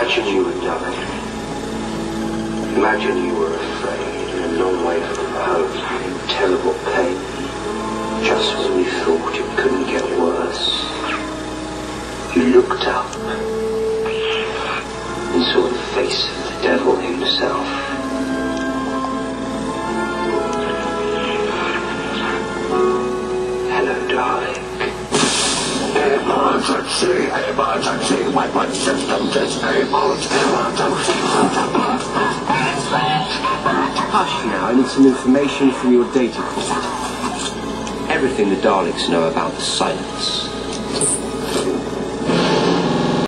Imagine you were dying. Imagine you were afraid and a long way from home, in terrible pain. Just when you thought it couldn't get worse, you looked up and saw the face of the devil himself. Hello, darling. Emergency, emergency, weapon system disabled. Emergency, Hush now, I need some information from your data core. Everything the Daleks know about the silence.